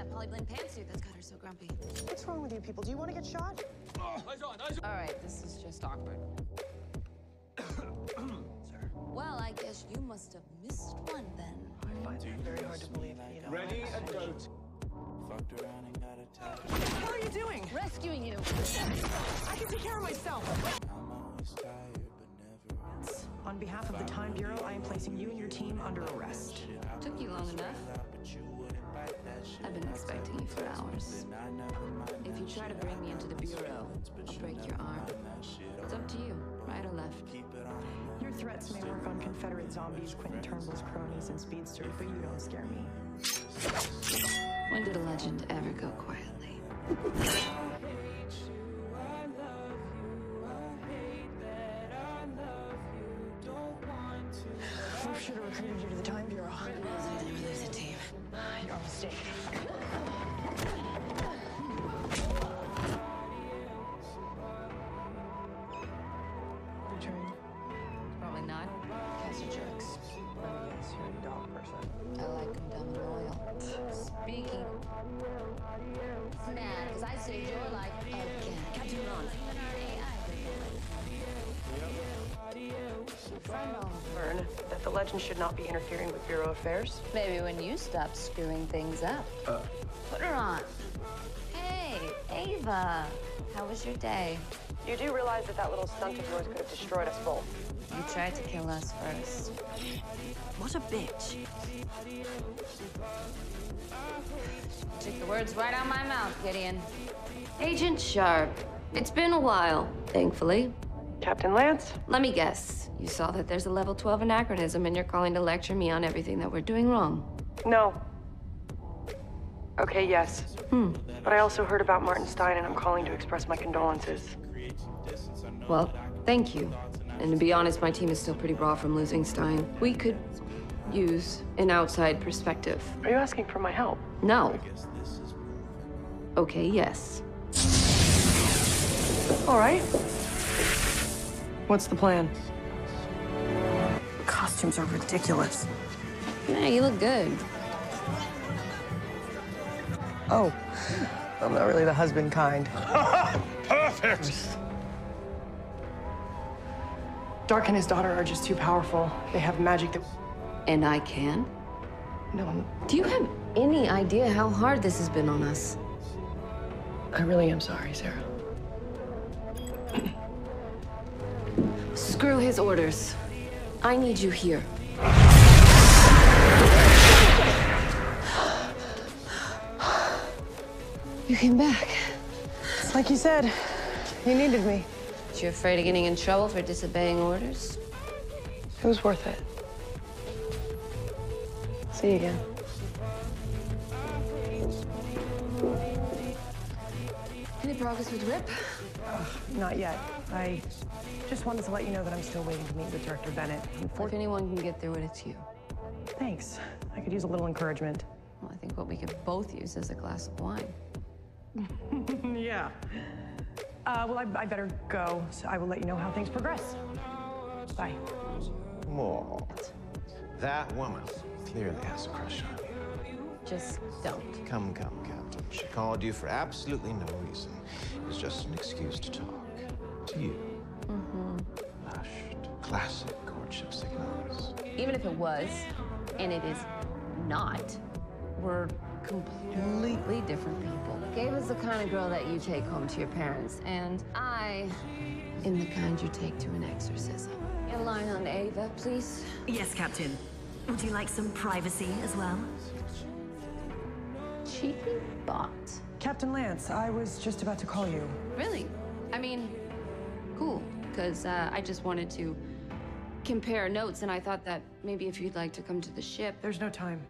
that polyblend pantsuit that's got her so grumpy. What's wrong with you people? Do you want to get shot? All right, this is just awkward. Well, I guess you must have missed one then. I find it very hard to believe. You know, Ready I- and go. Fucked around and got attacked. What the hell are you doing? Rescuing you. I can take care of myself. I'm always tired, On behalf of the Time Bureau, I am placing you and your team under arrest. Took you long enough. I've been expecting you for hours. I never mind If you try to bring me into the bureau, I'll break your arm. It's up to you, right or left. Keep it on Your threats may work on Confederate zombies, Quentin Turnbull's cronies, and speedsters, but you don't scare me. When did a legend ever go quietly? I should have recruited you to the Time Bureau. Never lose a team. Your mistake. Probably not. Cassie checks. Oh, yes, you're a dog person. I like them dumb and loyal. Speaking. Mad, because I saved your life again. Captain Ron. Friend Learn that the legend should not be interfering with Bureau affairs. Maybe when you stop screwing things up. Uh. Put her on. Hey, Ava. How was your day? You do realize that that little stunt of yours could have destroyed us both. You tried to kill us first. What a bitch. Took the words right out my mouth, Gideon. Agent Sharpe, it's been a while, thankfully. Captain Lance? Let me guess. You saw that there's a level 12 anachronism and you're calling to lecture me on everything that we're doing wrong. No. Okay, yes. Hmm. But I also heard about Martin Stein and I'm calling to express my condolences. Well, thank you. And to be honest, my team is still pretty raw from losing Stein. We could use an outside perspective. Are you asking for my help? No. Okay, yes. All right. What's the plan? Costumes are ridiculous. Yeah, you look good. Oh, I'm not really the husband kind. Perfect. Darhk and his daughter are just too powerful. They have magic that. And I can? No, I'm- Do you have any idea how hard this has been on us? I really am sorry, Sara. Screw his orders. I need you here. You came back. It's like you said, you needed me. You afraid of getting in trouble for disobeying orders? It was worth it. See you again. Any progress with Rip? Not yet. I just wanted to let you know that I'm still waiting to meet with Director Bennett. If anyone can get through it, it's you. thanks. I could use a little encouragement. Well, I think what we could both use is a glass of wine. yeah. Uh, well, I, I better go. So I will let you know how things progress. Bye. More. That woman clearly has a crush on you. Just don't. Come, come, Captain. She called you for absolutely no reason. It was just an excuse to talk. To you. Mm-hmm. Hushed. Classic courtship signals. Even if it was, and it is not, we're completely different people. Gabe is the kind of girl that you take home to your parents, and I am the kind you take to an exorcism. Get a line on Ava, please. Yes, Captain. Would you like some privacy as well? Cheeky bot. Captain Lance, I was just about to call you. Really? I mean, cool, because uh, I just wanted to compare notes, and I thought that maybe if you'd like to come to the ship. There's no time.